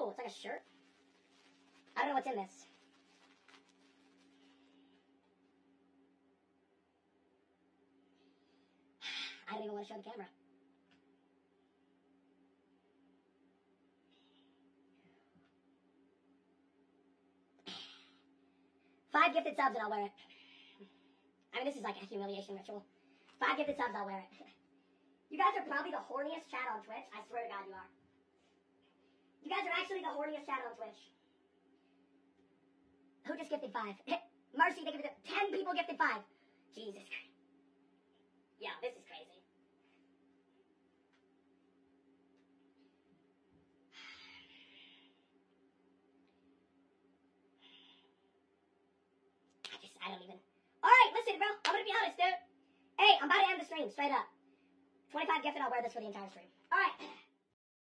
cool. It's like a shirt. I don't know what's in this. I don't even want to show the camera. Five gifted subs and I'll wear it. I mean, this is like a humiliation ritual. Five gifted subs, I'll wear it. You guys are probably the horniest chat on Twitch. I swear to God, you are. You guys are actually the horniest chat on Twitch. Who just gifted five? Mercy, they gifted ten people gifted five. Jesus Christ. Yeah, this is crazy. I just, I don't even. All right, listen, bro. I'm gonna be honest, dude. Hey, I'm about to end the stream, straight up. 25 gifted, I'll wear this for the entire stream. All right.